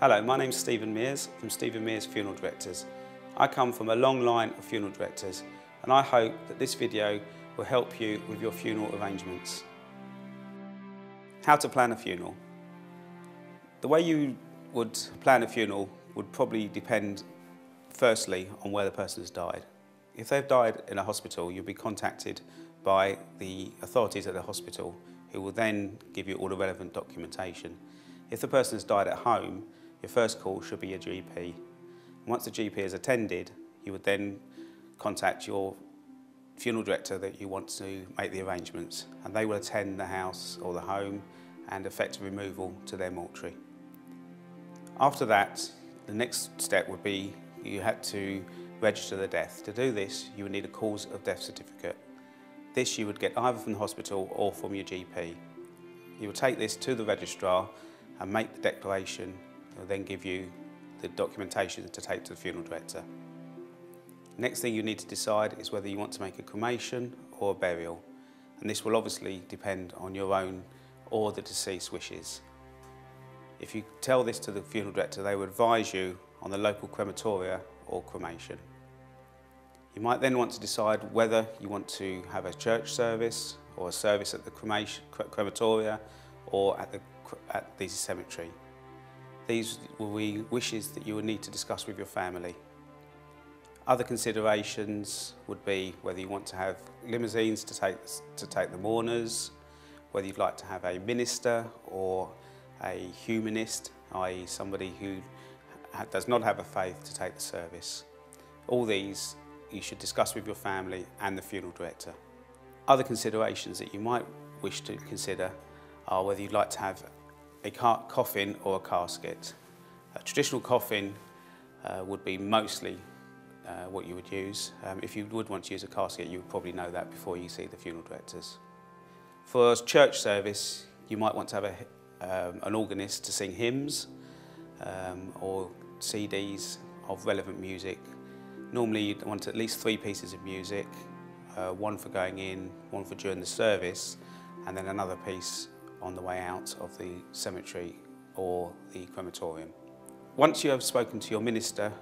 Hello, my name's Stephen Mears from Stephen Mears Funeral Directors. I come from a long line of funeral directors and I hope that this video will help you with your funeral arrangements. How to plan a funeral. The way you would plan a funeral would probably depend firstly on where the person has died. If they've died in a hospital, you'll be contacted by the authorities at the hospital who will then give you all the relevant documentation. If the person has died at home, your first call should be your GP. Once the GP has attended, you would then contact your funeral director that you want to make the arrangements and they will attend the house or the home and effect a removal to their mortuary. After that, the next step would be you had to register the death. To do this, you would need a cause of death certificate. This you would get either from the hospital or from your GP. You would take this to the registrar and make the declaration. They'll then give you the documentation to take to the funeral director. Next thing you need to decide is whether you want to make a cremation or a burial. And this will obviously depend on your own or the deceased wishes. If you tell this to the funeral director, they will advise you on the local crematoria or cremation. You might then want to decide whether you want to have a church service or a service at the crematoria or at the, at the cemetery. These will be wishes that you will need to discuss with your family. Other considerations would be whether you want to have limousines to take, to take the mourners, whether you'd like to have a minister or a humanist, i.e. somebody who does not have a faith to take the service. All these you should discuss with your family and the funeral director. Other considerations that you might wish to consider are whether you'd like to have a coffin or a casket. A traditional coffin uh, would be mostly uh, what you would use. Um, if you would want to use a casket, you would probably know that before you see the funeral directors. For church service, you might want to have a, um, an organist to sing hymns um, or CDs of relevant music. Normally you'd want at least three pieces of music, uh, one for going in, one for during the service, and then another piece on the way out of the cemetery or the crematorium. Once you have spoken to your minister,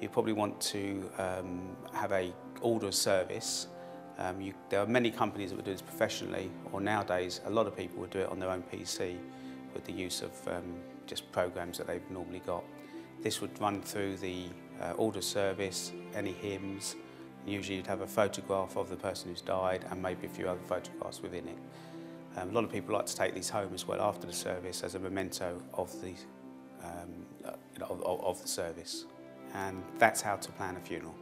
you probably want to um, have a order of service. Um, you, there are many companies that would do this professionally, or nowadays a lot of people would do it on their own PC with the use of um, just programs that they've normally got. This would run through the uh, order service, any hymns. Usually you'd have a photograph of the person who's died and maybe a few other photographs within it. Um, a lot of people like to take these home as well after the service as a memento of the, um, uh, of, of the service. And that's how to plan a funeral.